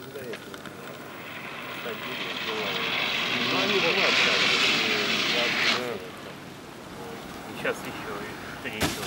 тогда это. Ну, они бывают, да, вот, и, да, Сейчас еще